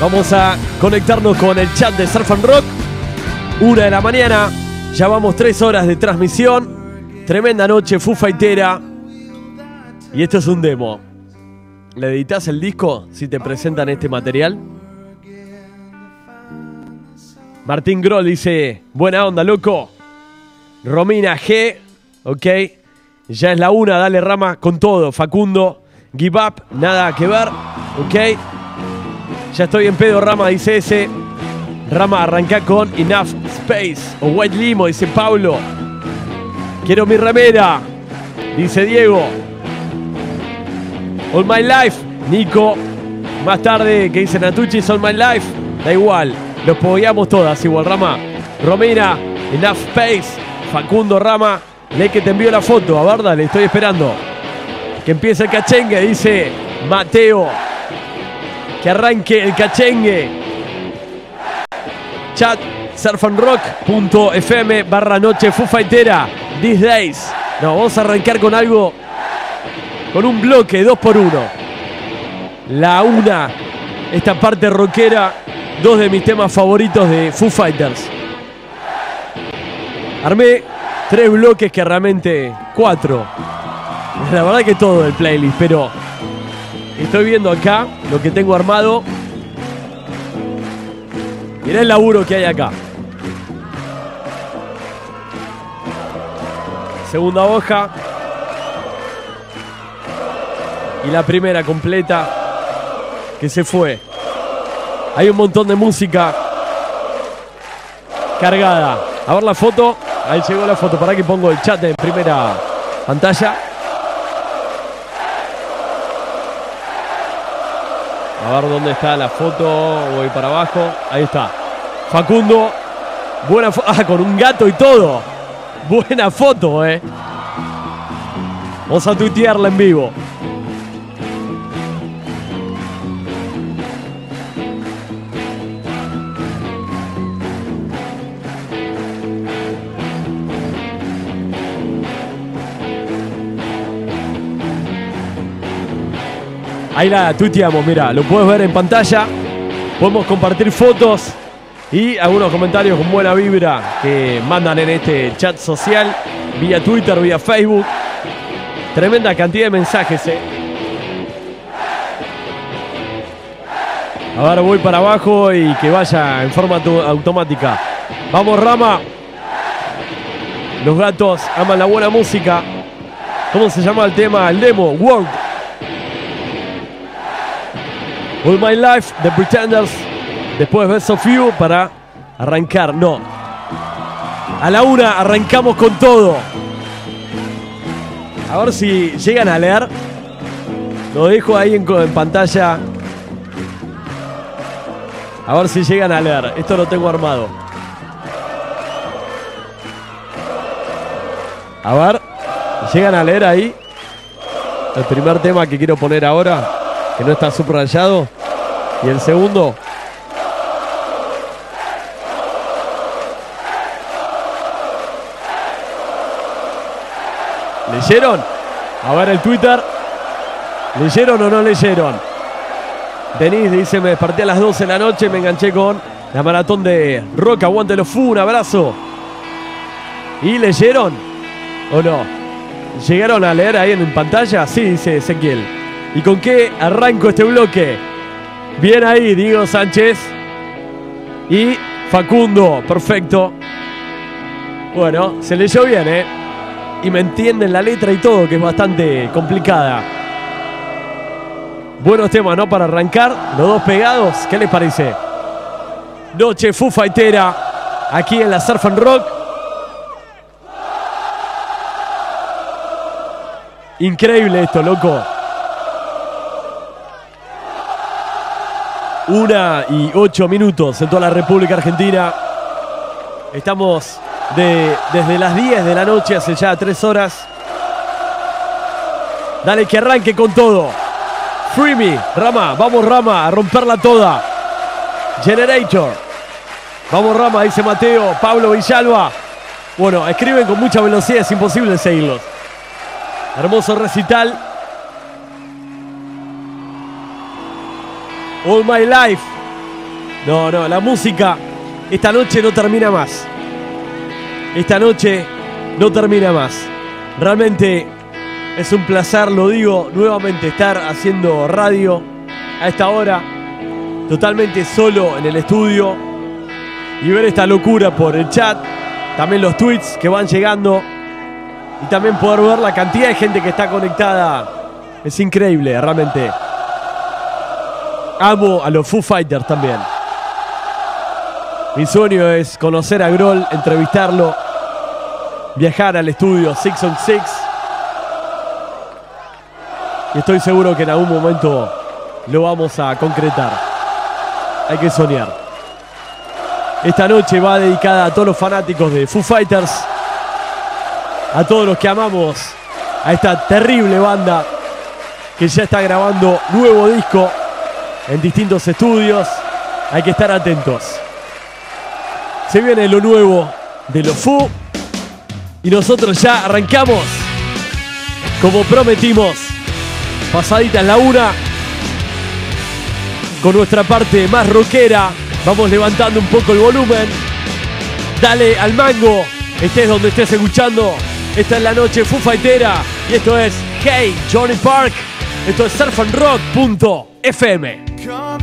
Vamos a conectarnos con el chat de Surf and Rock. Una de la mañana. Ya vamos tres horas de transmisión. Tremenda noche, fufaitera. Y esto es un demo. ¿Le editas el disco si te presentan este material? Martín Groll dice, buena onda, loco. Romina G, ok. Ya es la una, dale rama con todo. Facundo, give up, nada que ver, ok. Ya estoy en pedo, Rama, dice ese. Rama, arranca con Enough Space o White Limo, dice Pablo. Quiero mi remera, dice Diego. All My Life, Nico. Más tarde, que dice Natucci, All My Life. Da igual, los pogueamos todas igual, Rama. Romina, Enough Space. Facundo Rama, lee que te envío la foto. A ver, dale, estoy esperando. Que empiece el cachengue, dice Mateo. Que arranque el cachengue. Chat surfanrock.fm barra noche fufaitera. These days. No, vamos a arrancar con algo. Con un bloque, dos por uno. La una. Esta parte rockera. Dos de mis temas favoritos de Foo Fighters. Armé tres bloques que realmente. Cuatro. La verdad que todo el playlist, pero Estoy viendo acá lo que tengo armado. Mirá el laburo que hay acá. Segunda hoja. Y la primera completa. Que se fue. Hay un montón de música cargada. A ver la foto. Ahí llegó la foto. Para que pongo el chat en primera pantalla. A ver dónde está la foto. Voy para abajo. Ahí está. Facundo. Buena foto. Ah, con un gato y todo. Buena foto, eh. Vamos a tuitearla en vivo. Ahí la tuiteamos, mira, lo puedes ver en pantalla. Podemos compartir fotos y algunos comentarios con buena vibra que mandan en este chat social, vía Twitter, vía Facebook. Tremenda cantidad de mensajes, eh. Ahora voy para abajo y que vaya en forma automática. Vamos, Rama. Los gatos aman la buena música. ¿Cómo se llama el tema? El demo, World. All My Life, The Pretenders. Después Best of You para arrancar. No. A la una arrancamos con todo. A ver si llegan a leer. Lo dejo ahí en, en pantalla. A ver si llegan a leer. Esto lo tengo armado. A ver. ¿Llegan a leer ahí? El primer tema que quiero poner ahora que no está subrayado. Y el segundo. ¿Leyeron? A ver el Twitter. ¿Leyeron o no leyeron? Denise dice, me desperté a las 12 de la noche, me enganché con la maratón de Rock, aguántelo, fu, un abrazo. ¿Y leyeron o no? ¿Llegaron a leer ahí en pantalla? Sí, dice Ezequiel. ¿Y con qué arranco este bloque? Bien ahí, Diego Sánchez. Y Facundo, perfecto. Bueno, se leyó bien, ¿eh? Y me entienden la letra y todo, que es bastante complicada. Buenos temas, ¿no? Para arrancar, los dos pegados, ¿qué les parece? Noche fufaitera, aquí en la Surf and Rock. Increíble esto, loco. Una y ocho minutos en toda la República Argentina. Estamos de, desde las 10 de la noche, hace ya tres horas. Dale que arranque con todo. Free me, Rama, vamos Rama, a romperla toda. Generator. Vamos Rama, dice Mateo, Pablo Villalba. Bueno, escriben con mucha velocidad, es imposible seguirlos. Hermoso recital. All My Life. No, no, la música esta noche no termina más. Esta noche no termina más. Realmente es un placer, lo digo nuevamente, estar haciendo radio a esta hora, totalmente solo en el estudio y ver esta locura por el chat, también los tweets que van llegando y también poder ver la cantidad de gente que está conectada. Es increíble, realmente. Amo a los Foo Fighters también. Mi sueño es conocer a Groll, entrevistarlo, viajar al estudio Six on Six. Y estoy seguro que en algún momento lo vamos a concretar. Hay que soñar. Esta noche va dedicada a todos los fanáticos de Foo Fighters, a todos los que amamos a esta terrible banda que ya está grabando nuevo disco en distintos estudios. Hay que estar atentos. Se viene lo nuevo de los Fu. Y nosotros ya arrancamos. Como prometimos. Pasadita en la una. Con nuestra parte más rockera. Vamos levantando un poco el volumen. Dale al mango. Estés donde estés escuchando. Esta es la noche Fu Fightera. Y esto es Hey Johnny Park. Esto es surfandrock.fm. come